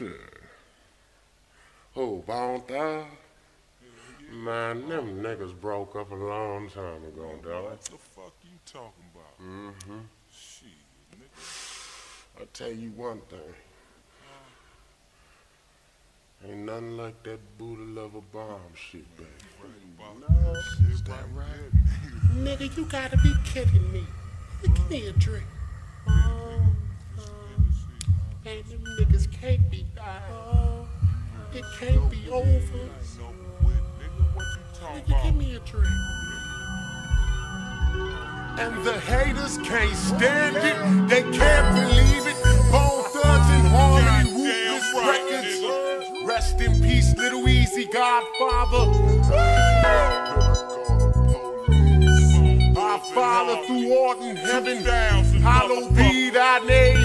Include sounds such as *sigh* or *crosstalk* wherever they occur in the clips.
Shit. Oh, Bone Thug? Man, them niggas broke up a long time ago, dog. What the fuck you talking about? Mm-hmm. Shit, nigga. I'll tell you one thing. Ain't nothing like that Buddha lover bomb shit, baby. Right about No, that shit is that right right? *laughs* Nigga, you gotta be kidding me. Give me a drink. Man, them niggas can't be dying. It can't be over. No quit, nigga. What you talking Nigga, give me a drink. And the haters can't stand it. They can't believe it. Bone Thugs-N-Harmony, Goddamn Ruthless right, Records. nigga. Rest in peace, Little Easy, Godfather. Our Father through art in heaven, hallowed be thy name.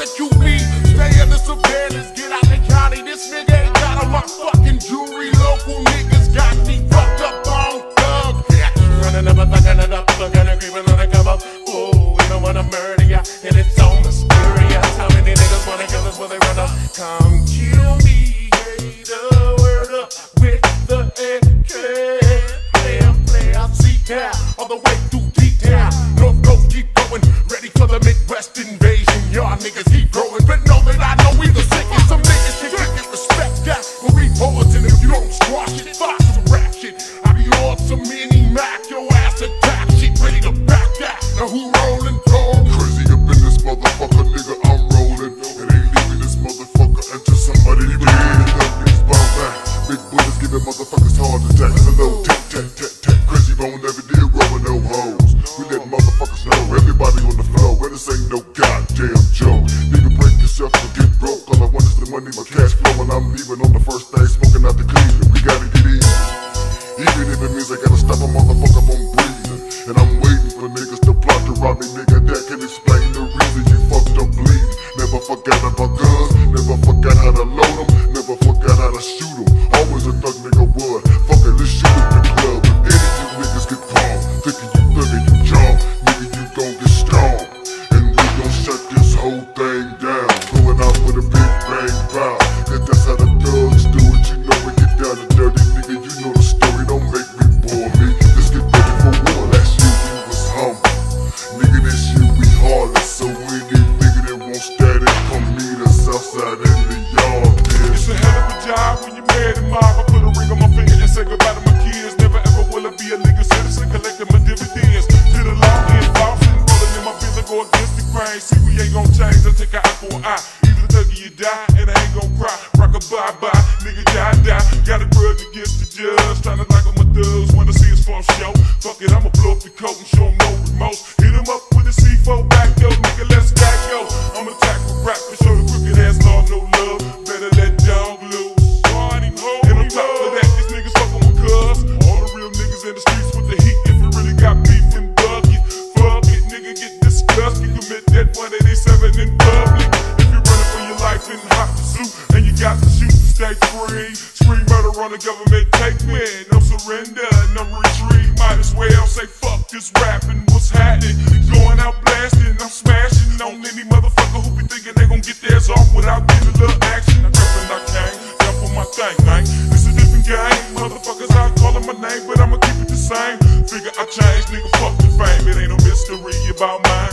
Prosecute me? Stay under surveillance, get out the county. This nigga ain't got on my fucking jewelry. Local niggas got me fucked up on thug. Running up fucking it up, fucking and creeping on the come up. Ooh, we don't wanna murder ya, and it's so mysterious. How many niggas wanna kill us? Will they run up? Come kill me, hater. Word up with the AK. Player, player, C-Town, all the way through D-Town. North Coast keep going, ready for the Midwest invasion. Y'all niggas keep growing, but know that I know we the sickest. Some niggas can get respect that, but we and if you don't squash it, fuck some rap shit. I be on some mini Mac, your ass attack shit, ready to back that. Now who rollin' tall? Crazy up in this motherfucker, nigga, I'm rolling. And ain't leaving this motherfucker until somebody it. Bomb. Big bullets giving motherfuckers heart attacks. Hello, money, my cash flow, and I'm leaving on the first day, smoking out the against the judge, tryna knock on my thugs when I see us from show. Fuck it, I'ma blow up the coat and show 'em no remorse. The government, take me. No surrender, no retreat. Might as well say fuck this rapping. What's happening? Going out blasting, I'm smashing on any motherfucker who be thinking they gon' get theirs off without getting a little action. I'm reppin' I came, down for my thing, man. It's a different game. Motherfuckers out calling my name, but I'ma keep it the same. Figure I changed, nigga, fuck the fame. It ain't no mystery about mine.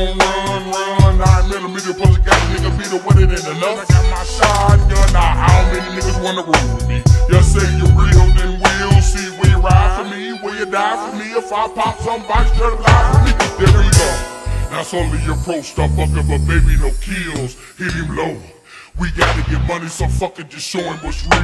Gon' run, run. Nine millimeter punch, got a nigga beat it with it in enough. I got my shotgun. Now how many niggas wanna roll with me? You say you're real, then we'll see. Will you ride for me? Will you die for me? If I pop somebody, to lie for me. There we go. Now slowly approach the fucker, but baby, no kills. Hit him low. We gotta get money, so fucking just show him what's real.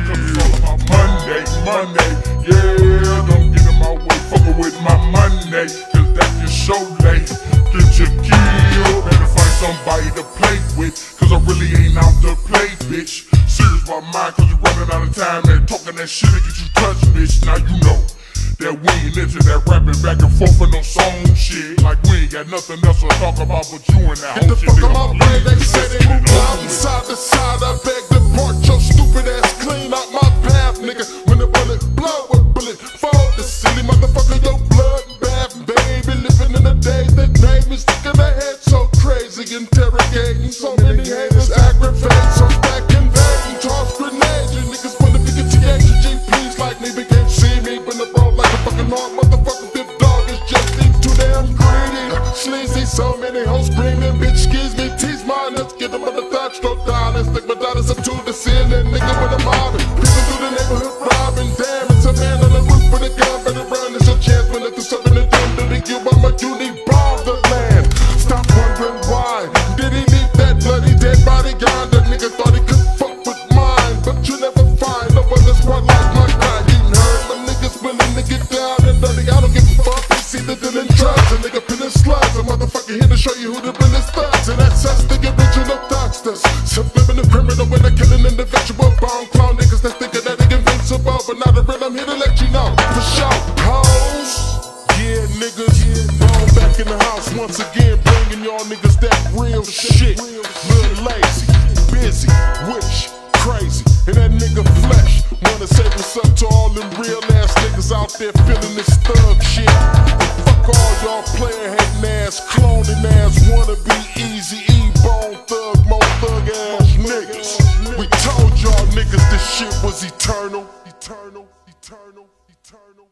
Cause Monday, Monday. Yeah, don't get in my way, fucking with my money. Cause that's just so late. Your kill. Better find somebody to play with. Cause I really ain't out to play, bitch. Serious about mine, cause you're running out of time and talking that shit to get you touched, bitch. Now you know. That we ain't into that rapping back and forth and no song shit. Like we ain't got nothing else to talk about but you and that Get whole the shit. fuck nigga. The the head so crazy. Interrogating so many haters, aggravate. So back invading, toss grenades. You niggas wanna be get GPs like me, but can't see me. Been a bro like a fucking hard motherfucker. Fifth dog is just too damn greedy. Sleazy, so many hoes screaming, bitch, excuse me, tease mine. Let's get them on the third stroke down and stick my dollars up to the ceiling. Nigga with a mobbing. Thugsters. Subliminal criminal when they're killing individual bone clone niggas that think that they invincible. But not a real, I'm here to let you know. For sure. Hoes. Yeah, niggas. Bone back in the house once again. Bringing y'all niggas that real shit. Little Layzie, Bizzy, wish, Krayzie. And that nigga flesh. Wanna say what's up to all them real ass niggas out there feeling this thug shit. Fuck all y'all player hating ass, cloning ass, wanna y'all niggas this shit was eternal, eternal, eternal, eternal.